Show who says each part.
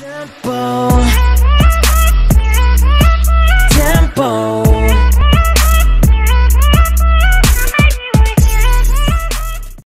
Speaker 1: Jump